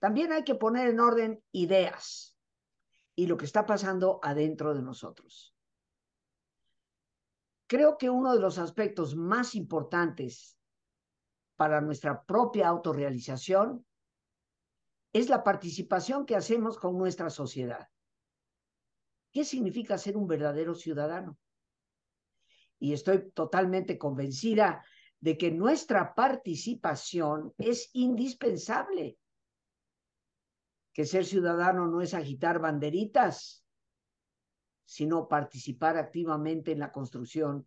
también hay que poner en orden ideas y lo que está pasando adentro de nosotros. Creo que uno de los aspectos más importantes para nuestra propia autorrealización es la participación que hacemos con nuestra sociedad. ¿Qué significa ser un verdadero ciudadano? Y estoy totalmente convencida de que nuestra participación es indispensable. Que ser ciudadano no es agitar banderitas, sino participar activamente en la construcción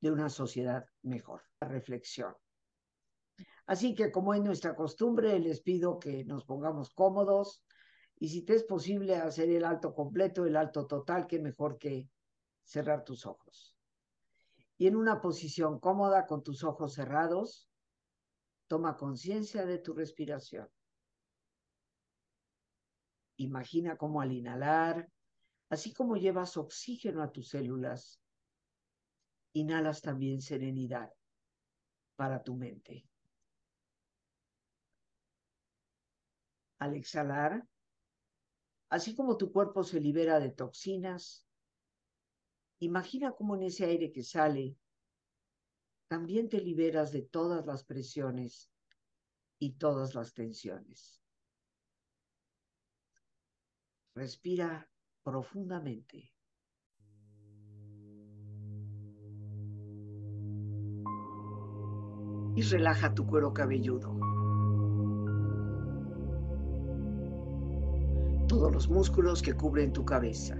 de una sociedad mejor. Reflexión. Así que como es nuestra costumbre, les pido que nos pongamos cómodos y si te es posible hacer el alto completo, el alto total, que mejor que cerrar tus ojos. Y en una posición cómoda con tus ojos cerrados, toma conciencia de tu respiración. Imagina cómo al inhalar Así como llevas oxígeno a tus células, inhalas también serenidad para tu mente. Al exhalar, así como tu cuerpo se libera de toxinas, imagina cómo en ese aire que sale, también te liberas de todas las presiones y todas las tensiones. Respira profundamente. Y relaja tu cuero cabelludo. Todos los músculos que cubren tu cabeza.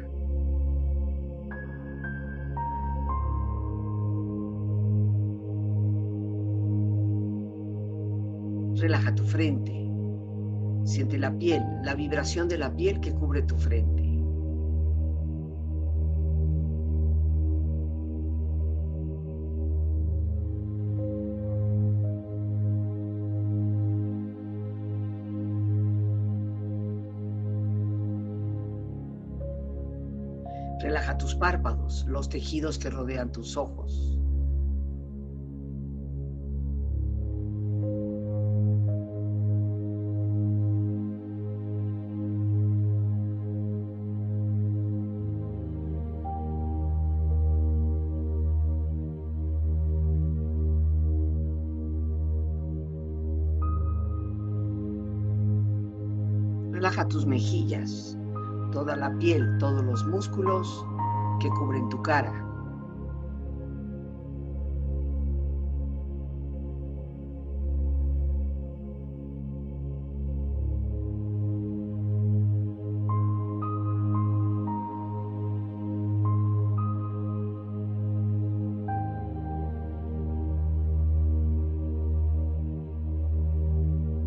Relaja tu frente. Siente la piel, la vibración de la piel que cubre tu frente. Relaja tus párpados, los tejidos que rodean tus ojos. Relaja tus mejillas, toda la piel, todos los músculos que cubren tu cara.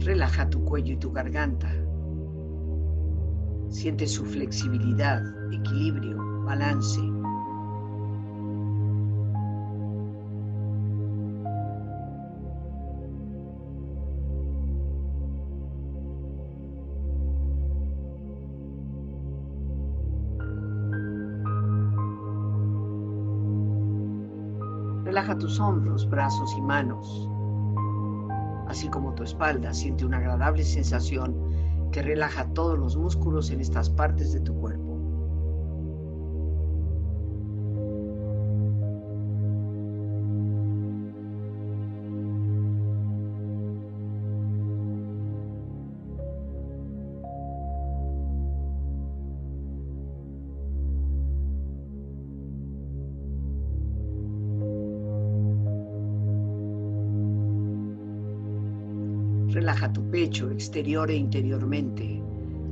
Relaja tu cuello y tu garganta. Siente su flexibilidad, equilibrio, balance. Relaja tus hombros, brazos y manos, así como tu espalda. Siente una agradable sensación que relaja todos los músculos en estas partes de tu cuerpo. Relaja tu pecho exterior e interiormente,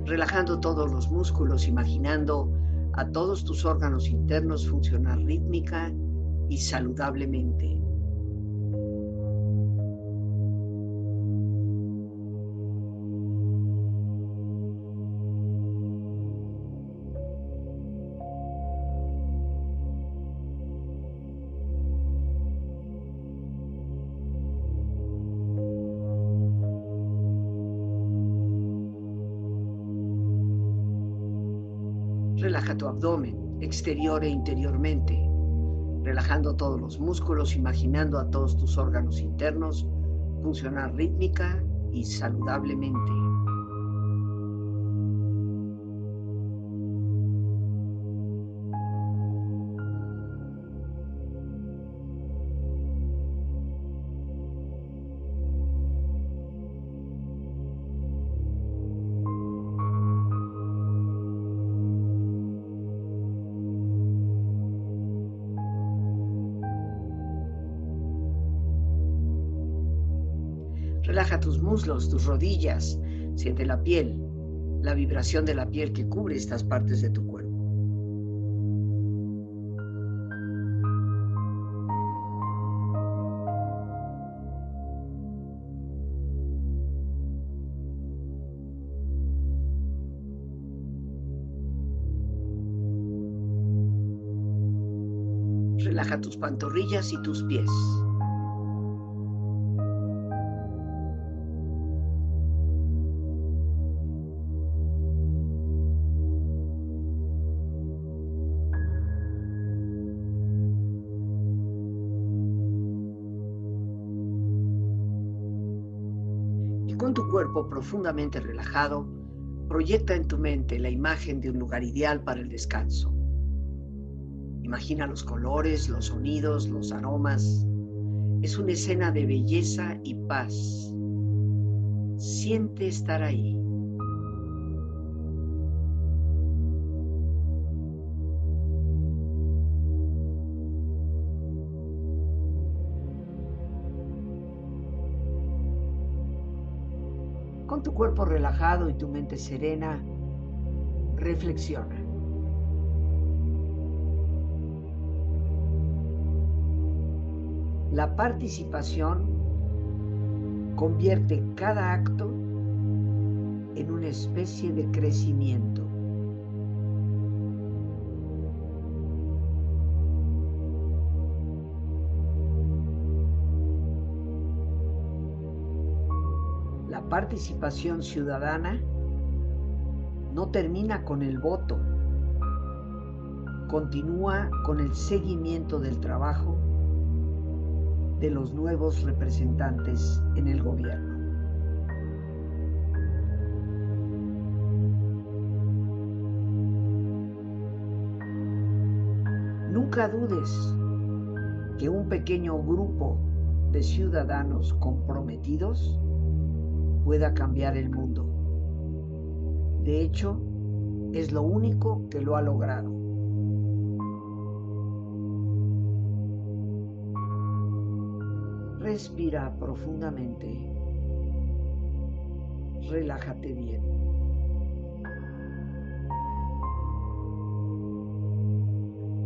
relajando todos los músculos, imaginando a todos tus órganos internos funcionar rítmica y saludablemente. Relaja tu abdomen, exterior e interiormente, relajando todos los músculos, imaginando a todos tus órganos internos funcionar rítmica y saludablemente. Relaja tus muslos, tus rodillas, siente la piel, la vibración de la piel que cubre estas partes de tu cuerpo. Relaja tus pantorrillas y tus pies. Y con tu cuerpo profundamente relajado, proyecta en tu mente la imagen de un lugar ideal para el descanso. Imagina los colores, los sonidos, los aromas. Es una escena de belleza y paz. Siente estar ahí. Y tu mente serena, reflexiona. La participación convierte cada acto en una especie de crecimiento. Participación ciudadana no termina con el voto, continúa con el seguimiento del trabajo de los nuevos representantes en el gobierno. Nunca dudes que un pequeño grupo de ciudadanos comprometidos pueda cambiar el mundo. De hecho, es lo único que lo ha logrado. Respira profundamente. Relájate bien.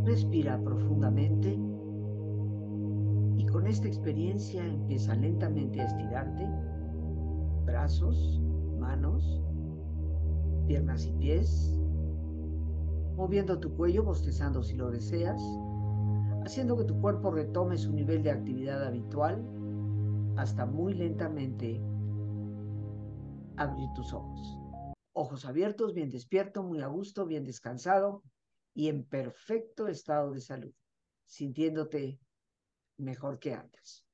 Respira profundamente y con esta experiencia empieza lentamente a estirarte. Brazos, manos, piernas y pies, moviendo tu cuello, bostezando si lo deseas haciendo que tu cuerpo retome su nivel de actividad habitual hasta muy lentamente abrir tus ojos. Ojos abiertos, bien despierto, muy a gusto, bien descansado y en perfecto estado de salud, sintiéndote mejor que antes.